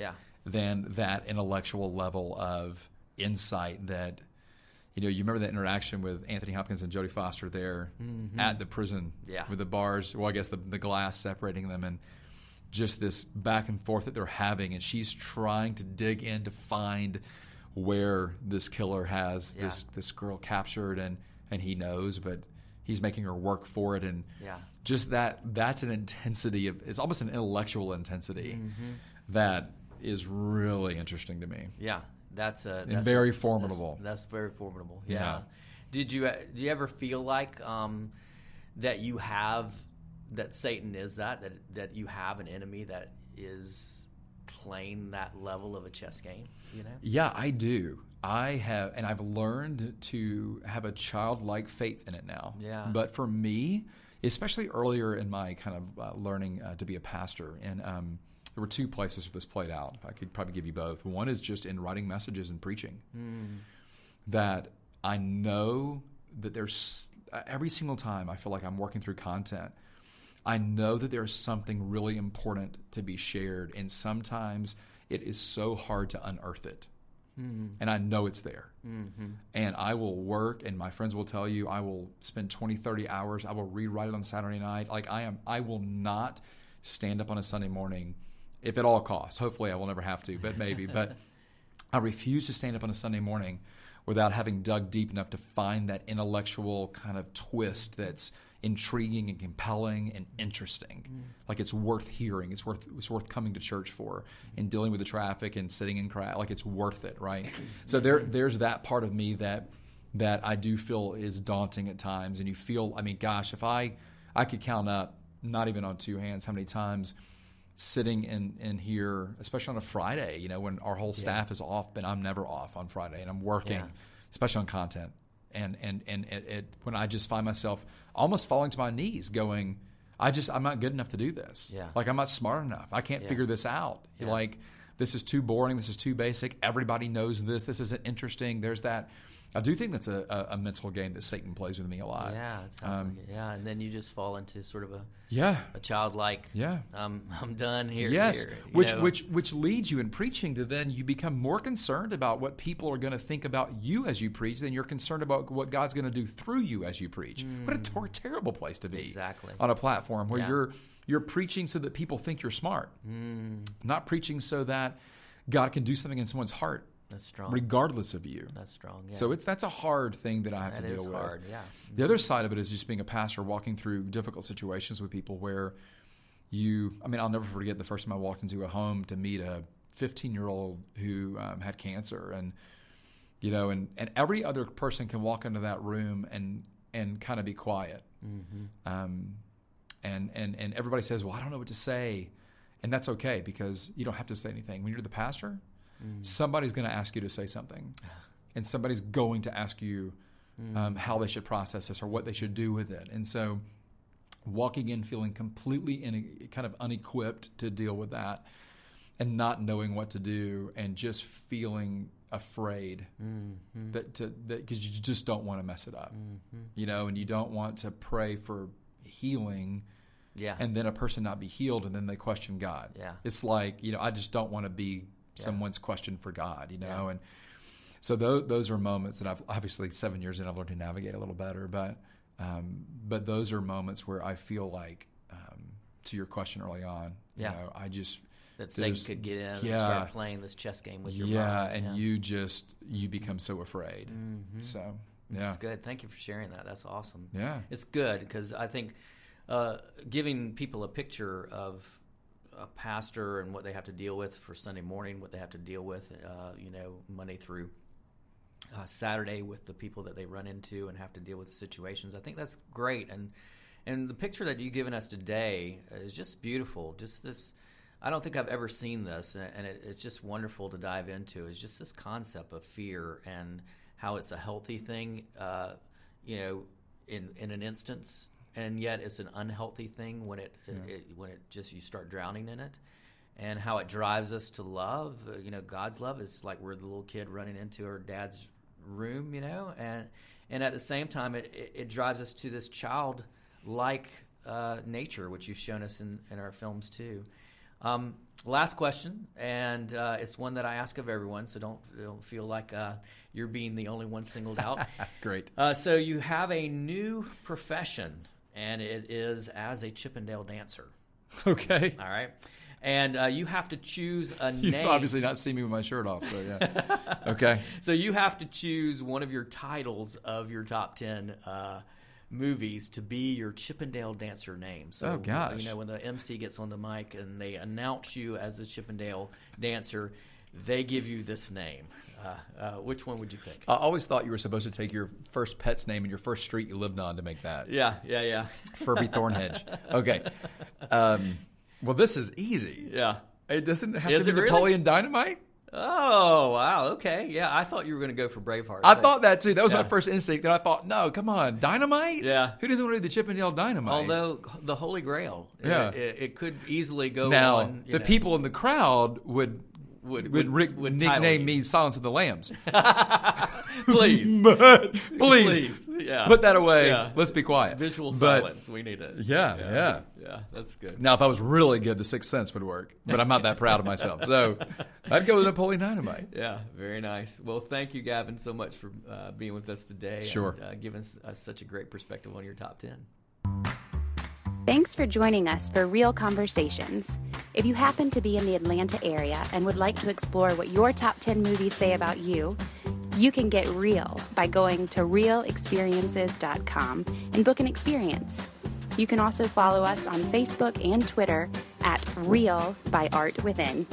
Yeah. than that intellectual level of insight that you know you remember that interaction with Anthony Hopkins and Jodie Foster there at the prison Mm-hmm. Yeah. with the bars well I guess the, the glass separating them and just this back and forth that they're having and she's trying to dig in to find where this killer has Yeah. this this girl captured and and he knows but he's making her work for it and Yeah. just that that's an intensity of it's almost an intellectual intensity Mm-hmm. that is really interesting to me Yeah, that's a And very a- formidable. That's, that's very formidable. Yeah. Yeah. Did you do you ever feel like um, that you have that Satan is that that that you have an enemy that is playing that level of a chess game? You know. yeah i do i have and i've learned to have a childlike faith in it now Yeah. but for me especially earlier in my kind of uh, learning uh, to be a pastor and um, there were two places where this played out i could probably give you both one is just in writing messages and preaching hmm. that I know that there's every single time I feel like I'm working through content, I know that there's something really important to be shared, and sometimes it is so hard to unearth it. Hmm. And I know it's there. Mm-hmm. And I will work, and my friends will tell you, I will spend 20, 30 hours. I will rewrite it on Saturday night. Like I am, I will not stand up on a Sunday morning, if at all costs. Hopefully, I will never have to, but maybe. but I refuse to stand up on a Sunday morning without having dug deep enough to find that intellectual kind of twist that's intriguing and compelling and interesting. Mm. Like it's worth hearing. It's worth it's worth coming to church for and dealing with the traffic and sitting in crowd. Like it's worth it, right? so there there's that part of me that that I do feel is daunting at times. And you feel, I mean, gosh, if I I could count up, not even on two hands, how many times sitting in, in here, especially on a Friday, you know, when our whole staff is off, but I'm never off on Friday and I'm working, Yeah. especially on content. And, and, and it, it, when I just find myself almost falling to my knees going, I just, I'm not good enough to do this. Yeah. Like I'm not smart enough. I can't Yeah. figure this out. Yeah. Like this is too boring. This is too basic. Everybody knows this. This isn't interesting. There's that. I do think that's a, a, a mental game that Satan plays with me a lot. Yeah, it sounds Um, like it. Yeah, and then you just fall into sort of a, Yeah. a childlike. Yeah. I'm I'm done here. Yes, here, which know. which which leads you in preaching to then you become more concerned about what people are going to think about you as you preach than you're concerned about what God's going to do through you as you preach. What a ter- terrible place to be. Exactly. On a platform where Yeah. you're you're preaching so that people think you're smart, Hmm. not preaching so that God can do something in someone's heart, That's strong. regardless of you. That's strong. Yeah. So it's that's a hard thing that I have that to deal with. hard. Yeah. The other side of it is just being a pastor, walking through difficult situations with people where you, I mean, I'll never forget the first time I walked into a home to meet a 15 year old who um, had cancer. And, you know, and, and every other person can walk into that room and, and kind of be quiet. Um, and, and, and everybody says, well, I don't know what to say. And that's okay because you don't have to say anything. When you're the pastor, Mm. somebody's going to ask you to say something. And somebody's going to ask you mm. um, how they should process this or what they should do with it. And so, walking in feeling completely in, kind of unequipped to deal with that and not knowing what to do and just feeling afraid mm-hmm. that to that because you just don't want to mess it up mm-hmm. you know and you don't want to pray for healing Yeah. and then a person not be healed and then they question God. Yeah. It's like, you know, I just don't want to be someone's question for God, you know? Yeah. And so those, those are moments that I've obviously seven years in, I've learned to navigate a little better, but, um, but those are moments where I feel like, um, to your question early on, you Yeah. know, I just, that Satan could get in and yeah. start playing this chess game with your yeah. mind. And you just, you become so afraid. Mhm. So, yeah. That's good. Thank you for sharing that. That's awesome. Yeah. It's good because I think uh, giving people a picture of a pastor and what they have to deal with for Sunday morning, what they have to deal with, uh, you know, Monday through uh, Saturday with the people that they run into and have to deal with the situations. I think that's great, and and the picture that you've given us today is just beautiful. Just this, I don't think I've ever seen this, and, it, it's just wonderful to dive into. Is just this concept of fear and how it's a healthy thing, uh, you know, in in an instance, and yet it's an unhealthy thing when it, it when it just you start drowning in it and how it drives us to love. Uh, You know, God's love is like we're the little kid running into our dad's room, you know, and and at the same time, it, it, it drives us to this child like uh, nature, which you've shown us in, in our films too. Um, last question, and uh, it's one that I ask of everyone, so don't don't feel like uh, you're being the only one singled out. Great. Uh, so you have a new profession, and it is as a Chippendale dancer. Okay. All right, and uh, you have to choose a You've name. obviously not seen me with my shirt off, so yeah. okay. So you have to choose one of your titles of your top ten uh, movies to be your Chippendale dancer name. So Oh, gosh. you know when the MC gets on the mic and they announce you as the Chippendale dancer, they give you this name. Uh, uh, which one would you pick? I always thought you were supposed to take your first pet's name and your first street you lived on to make that. Yeah, yeah, yeah, Furby Thornhedge. Okay. Um, well, this is easy. yeah. It doesn't have Is to be really? Napoleon Dynamite. Oh wow, okay, yeah. I thought you were going to go for Braveheart. I thought that too. That was Yeah. my first instinct. Then I thought, no, come on, Dynamite. Yeah. Who doesn't want to do the Chippendale Dynamite? Although the Holy Grail, Yeah. it, it, it could easily go now on. the know. people in the crowd would Would- would, would- would nickname me Silence of the Lambs. please, but please, Please, yeah. put that away. Yeah. Let's be quiet. visual But- silence. We need it. Yeah, yeah. yeah. That's good. Now, if I was really good, the Sixth Sense would work. But I'm not that proud of myself, so I'd go with Napoleon Dynamite. Yeah, very nice. Well, thank you, Gavin, so much for uh, being with us today. Sure. and, uh, giving us, us such a great perspective on your top ten. Thanks for joining us for Reel Conversations. If you happen to be in the Atlanta area and would like to explore what your top 10 movies say about you, you can get real by going to realexperiences.com and book an experience. You can also follow us on Facebook and Twitter at Real by Art Within.